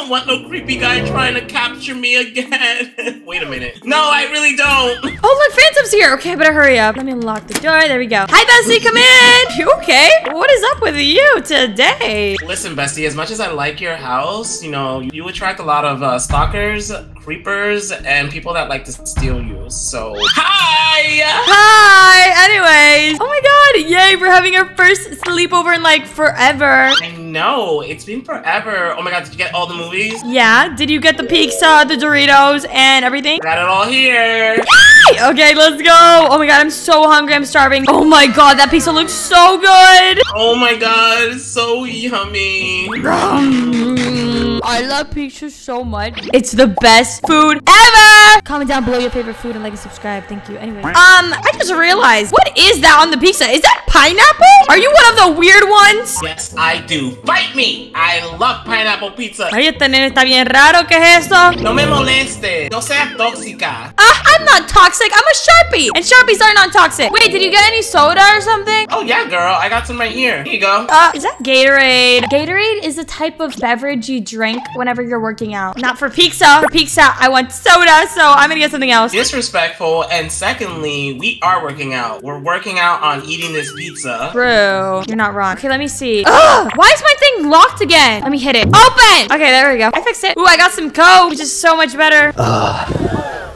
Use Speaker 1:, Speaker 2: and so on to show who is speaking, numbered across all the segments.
Speaker 1: don't want no creepy guy trying to capture me again. Wait a minute. No, I really don't.
Speaker 2: Oh, look, Phantom's here. Okay, I better hurry up. Let me unlock the door. There we go. Hi, Bessie, come in. You okay? What is up with you today?
Speaker 1: Listen, Bestie, as much as I like your house, you know, you attract a lot of uh, stalkers, creepers, and people that like to steal you. So, hi!
Speaker 2: Hi. Hi! Anyways. Oh my god. Yay, we're having our first sleepover in like forever.
Speaker 1: I know, it's been forever. Oh my god, did you get all the movies?
Speaker 2: Yeah. Did you get the pizza, the Doritos, and everything?
Speaker 1: Got it all here.
Speaker 2: Yay! Okay, let's go. Oh my god, I'm so hungry. I'm starving. Oh my god, that pizza looks so good.
Speaker 1: Oh my god, so yummy.
Speaker 2: I love pizza so much. It's the best food ever. Comment down below your favorite food and like and subscribe. Thank you. Anyway, um, I just realized, what is that on the pizza? Is that pineapple? Are you one of the weird ones?
Speaker 1: Yes, I do. Fight me! I love pineapple pizza.
Speaker 2: Oye, este nene está bien raro. ¿Qué es esto?
Speaker 1: No me moleste. No seas tóxica.
Speaker 2: Ah, I'm not toxic. I'm a Sharpie. And Sharpies are not toxic. Wait, did you get any soda or something?
Speaker 1: Oh yeah, girl. I got some right here. Here you go.
Speaker 2: Uh, is that Gatorade? Gatorade is a type of beverage you drink whenever you're working out. Not for pizza. For pizza, I want soda, so I'm gonna get something else.
Speaker 1: Disrespectful. And secondly, we are working out. We're working out on eating this pizza.
Speaker 2: True. You're not wrong. Okay, let me see. Ugh, why is my thing locked again? Let me hit it. Open! Okay, there we go. I fixed it. Ooh, I got some Coke, which is so much better.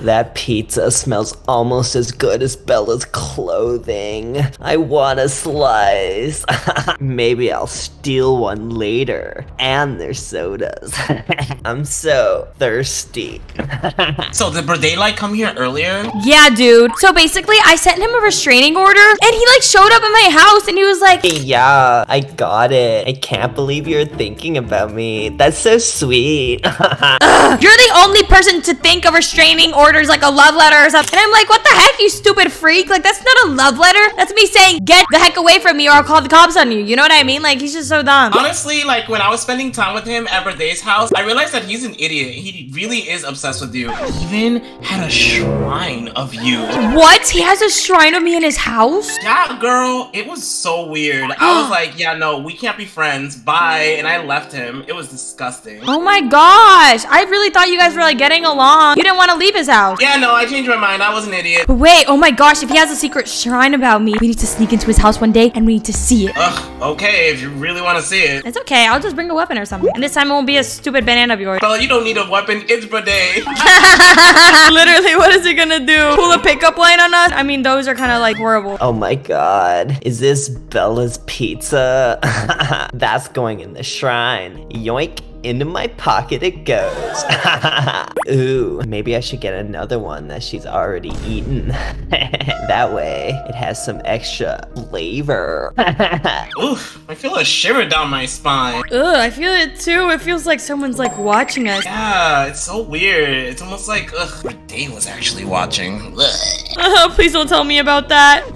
Speaker 3: That pizza smells almost as good as Bella's clothing. I want a slice. Maybe I'll steal one later. And their sodas. I'm so thirsty.
Speaker 1: So did Daylight come here earlier?
Speaker 2: Yeah, dude. So basically, I sent him a restraining order, and he like showed up at my house, and he was like,
Speaker 3: yeah, I got it. I can't believe you're thinking about me. That's so sweet.
Speaker 2: You're the only person to think of restraining orders like a love letter or something. And I'm like, what the heck, you stupid freak? Like, that's not a love letter. That's me saying, get the heck away from me or I'll call the cops on you. You know what I mean? Like, he's just so dumb.
Speaker 1: Honestly, like when I was spending time with him at Verday's house, I realized that he's an idiot. He really is obsessed with you. He even had a shrine of you.
Speaker 2: What? He has a shrine of me in his house?
Speaker 1: Yeah, girl, it was so weird. I was like, yeah, no, we can't be friends. Bye. And I left him. It was disgusting.
Speaker 2: Oh my gosh. I really thought you guys were like getting along. You didn't want to leave his house.
Speaker 1: Yeah, no, I changed my mind. I was an idiot.
Speaker 2: But wait, oh my gosh, if he has a secret shrine about me, we need to sneak into his house one day and we need to see it.
Speaker 1: Ugh, okay, if you really want to see it.
Speaker 2: It's okay, I'll just bring a weapon or something. And this time it won't be a stupid banana of yours.
Speaker 1: Bella, you don't need a weapon. It's Verday.
Speaker 2: Literally, what is he gonna do? Pull a pickup line on us? I mean, those are kind of like horrible.
Speaker 3: oh my god. Is this Bella's pizza? That's going in the shrine. Yoink. Into my pocket it goes. Ooh, maybe I should get another one that she's already eaten. that way, it has some extra flavor.
Speaker 1: Oof, I feel a shiver down my spine.
Speaker 2: Ugh, I feel it too. It feels like someone's like watching us.
Speaker 1: Yeah, it's so weird. It's almost like, ugh, Verday was actually watching. Ugh.
Speaker 2: Oh, please don't tell me about that.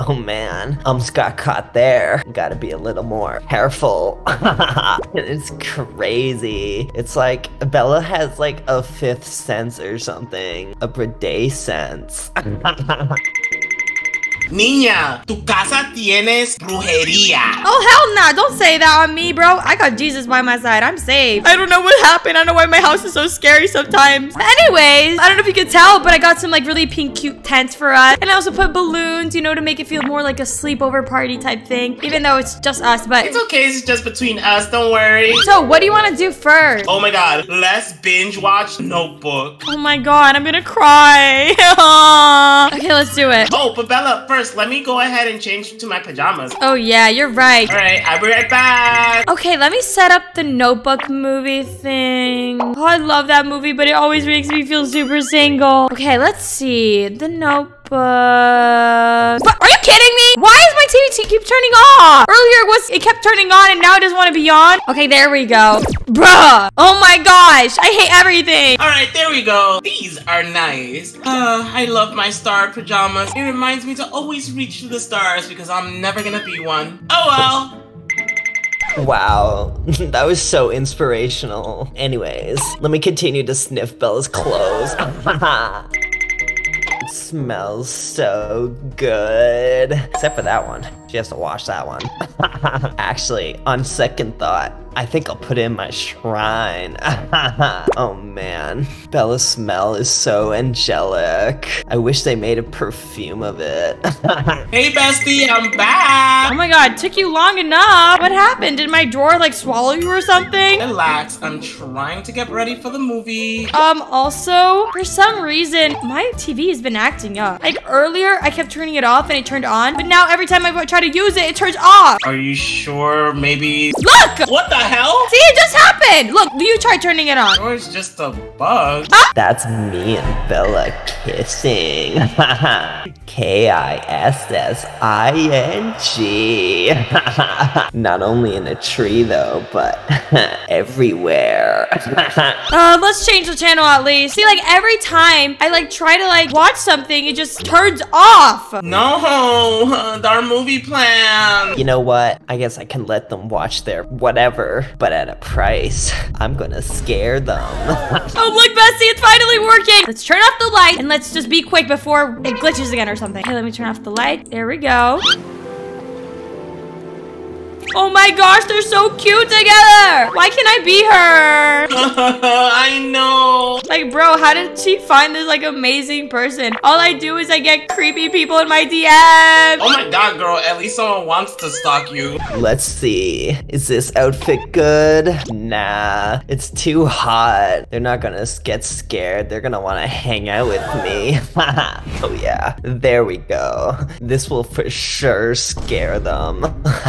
Speaker 3: Oh man, almost got caught there. Gotta be a little more careful. it's crazy. It's like Bella has like a fifth sense or something. A Brede sense.
Speaker 1: Niña, tu casa tienes brujería.
Speaker 2: Oh, hell nah. Don't say that on me, bro. I got Jesus by my side. I'm safe. I don't know what happened. I don't know why my house is so scary sometimes. But anyways, I don't know if you could tell, but I got some like really pink cute tents for us. And I also put balloons, you know, to make it feel more like a sleepover party type thing. Even though it's just us, but...
Speaker 1: It's okay, it's just between us, don't worry.
Speaker 2: So, what do you want to do first?
Speaker 1: Oh my god, let's binge watch Notebook.
Speaker 2: Oh my god, I'm gonna cry. okay, let's do it.
Speaker 1: Oh, but Bella, first, let me go ahead and change to my pajamas.
Speaker 2: Oh yeah, you're right.
Speaker 1: Alright, I'll be right back.
Speaker 2: Okay, let me set up the notebook movie thing. Oh, I love that movie, but it always makes me feel super single. Okay, let's see. The notebook. What? Are you kidding me? Why TV t- keep turning off? Earlier it was it kept turning on and now it doesn't want to be on. Okay, there we go. Bruh. Oh my gosh. I hate everything.
Speaker 1: Alright, there we go. These are nice. Uh, I love my star pajamas. It reminds me to always reach for the stars because I'm never gonna be one. Oh well.
Speaker 3: wow, that was so inspirational. Anyways, let me continue to sniff Bella's clothes. Smells so good. Except for that one. She has to wash that one. Actually, on second thought, I think I'll put it in my shrine. oh man, Bella's smell is so angelic. I wish they made a perfume of it.
Speaker 1: Hey, bestie, I'm back.
Speaker 2: Oh my god, took you long enough. What happened? Did my drawer like swallow you or something?
Speaker 1: Relax, I'm trying to get ready for the movie.
Speaker 2: Um, also, for some reason, my TV has been acting up. Like earlier, I kept turning it off and it turned on, but now every time I try to use it, it turns off.
Speaker 1: Are you sure maybe...
Speaker 2: Look!
Speaker 1: What the hell?
Speaker 2: See, it just happened! Look, do you try turning it on.
Speaker 1: Or it's just a bug.
Speaker 3: That's me and Bella kissing. K I S S I N G. Not only in a tree though, but everywhere.
Speaker 2: Uh, let's change the channel at least. See, like every time I like try to like watch something, it just turns off.
Speaker 1: No, our movie plan.
Speaker 3: you know what? I guess I can let them watch their whatever, but at a price. I'm gonna scare them.
Speaker 2: Oh, Oh, look, Bessie, it's finally working. Let's turn off the light and let's just be quick before it glitches again or something. Okay, let me turn off the light. There we go. Oh my gosh, they're so cute together. Why can't I be her?
Speaker 1: I know.
Speaker 2: Like, bro, how did she find this like amazing person? All I do is I get creepy people in my DMs.
Speaker 1: Oh my god, girl, at least someone wants to stalk you.
Speaker 3: Let's see. Is this outfit good? Nah, it's too hot. They're not gonna get scared. They're gonna wanna hang out with me. oh yeah, there we go. This will for sure scare them.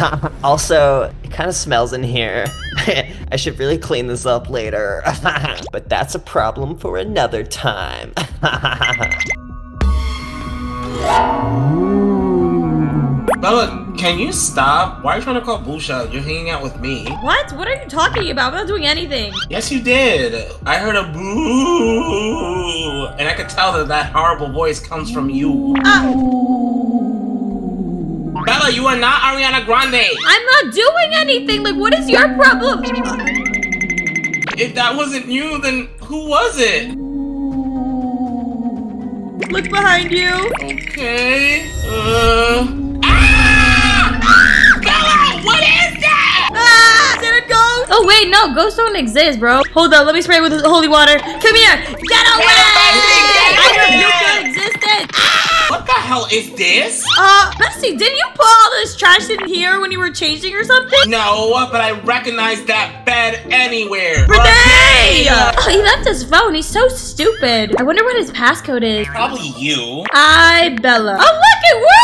Speaker 3: also, it kind of smells in here. I should really clean this up later. but that's a problem for another time.
Speaker 1: Bella, can you stop? Why are you trying to call bullshit? You're hanging out with me.
Speaker 2: What? What are you talking about? I'm not doing anything.
Speaker 1: Yes, you did. I heard a boo, and I could tell that that horrible voice comes from you.
Speaker 2: Ah,
Speaker 1: Bella, you are not Ariana Grande.
Speaker 2: I'm not doing anything. Like, what is your problem?
Speaker 1: If that wasn't you, then who was it?
Speaker 2: Look behind you.
Speaker 1: Okay. Uh. Ah! Ah! Bella, what is that?
Speaker 2: Ah! Is it a ghost? Oh wait, no, ghosts don't exist, bro. Hold on, let me spray with holy water. Come here. Get away! I
Speaker 1: Get away!
Speaker 2: rebuke your existence.
Speaker 1: What the hell is this?
Speaker 2: Uh, Bessie, didn't you put all this trash in here when you were changing or something?
Speaker 1: No, but I recognize that bed anywhere.
Speaker 2: Renee! Oh, he left his phone. He's so stupid. I wonder what his passcode is.
Speaker 1: Probably you.
Speaker 2: I Bella. Oh look, it worked!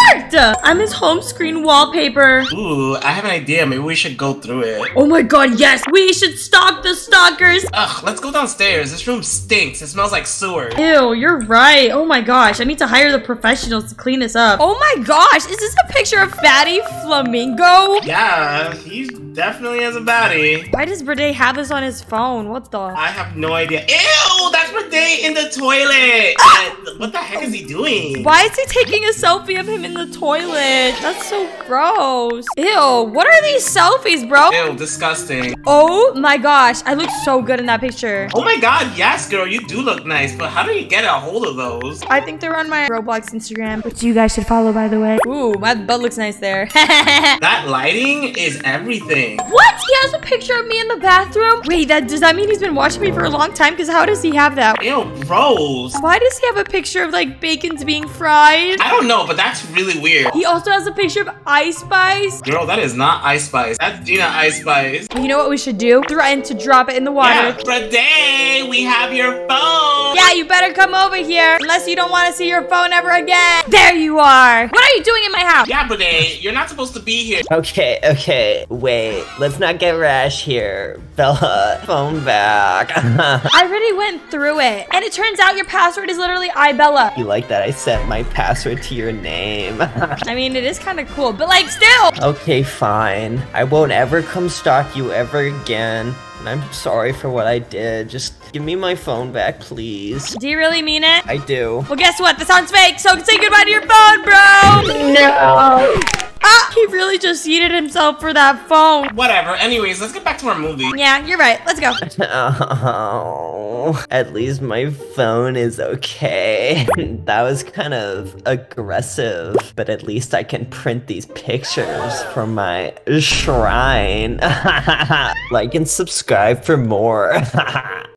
Speaker 2: I'm his home screen wallpaper.
Speaker 1: Ooh, I have an idea. Maybe we should go through it.
Speaker 2: Oh my god, yes! We should stalk the stalkers!
Speaker 1: Ugh, let's go downstairs. This room stinks. It smells like sewer.
Speaker 2: Ew, you're right. Oh my gosh, I need to hire the professionals to clean this up. Oh my gosh, is this a picture of Fatty Flamingo?
Speaker 1: Yeah, he definitely has a baddie.
Speaker 2: Why does Brede have this on his phone? What the?
Speaker 1: I have no idea. Ew, that's Renee in the toilet. Ah! And what the heck is he doing?
Speaker 2: Why is he taking a selfie of him in the toilet? That's so gross. Ew, what are these selfies, bro?
Speaker 1: Ew, disgusting.
Speaker 2: Oh my gosh, I look so good in that picture.
Speaker 1: Oh my god, yes, girl, you do look nice, but how do you get a hold of those?
Speaker 2: I think they're on my Roblox Instagram, which you guys should follow, by the way. Ooh, my butt looks nice there.
Speaker 1: That lighting is everything.
Speaker 2: What? He has a picture of me in the bathroom? Wait, that does that mean he's been watching me for a long time? Because how does he have that?
Speaker 1: Ew, gross.
Speaker 2: Why does he have a picture of like bacon's being fried?
Speaker 1: I don't know, but that's really weird.
Speaker 2: He also has a picture of Ice Spice.
Speaker 1: Girl, that is not Ice Spice. That's Gina Ice Spice.
Speaker 2: You know what we should do? Threaten to drop it in the water.
Speaker 1: Yeah, Renee, we have your phone.
Speaker 2: Yeah, you better come over here unless you don't want to see your phone ever again. There you are. What are you doing in my house?
Speaker 1: Yeah, Renee, you're not supposed to be here.
Speaker 3: Okay, okay, wait. Let's not get rash here. Bella, phone back.
Speaker 2: I already went through it, and it turns out your password is literally iBella.
Speaker 3: you like that I set my password to your name?
Speaker 2: I mean, it is kind of cool, but like, still.
Speaker 3: okay, fine. I won't ever come stalk you ever again. And I'm sorry for what I did. Just give me my phone back, please.
Speaker 2: Do you really mean it?
Speaker 3: I do.
Speaker 2: Well, guess what? This sounds fake, so say goodbye to your phone, bro.
Speaker 3: No!
Speaker 2: he really just yeeted himself for that phone.
Speaker 1: Whatever. Anyways, let's get back to our movie.
Speaker 2: Yeah, you're right. Let's go.
Speaker 3: Oh, at least my phone is okay. that was kind of aggressive, but at least I can print these pictures for my shrine. like and subscribe for more.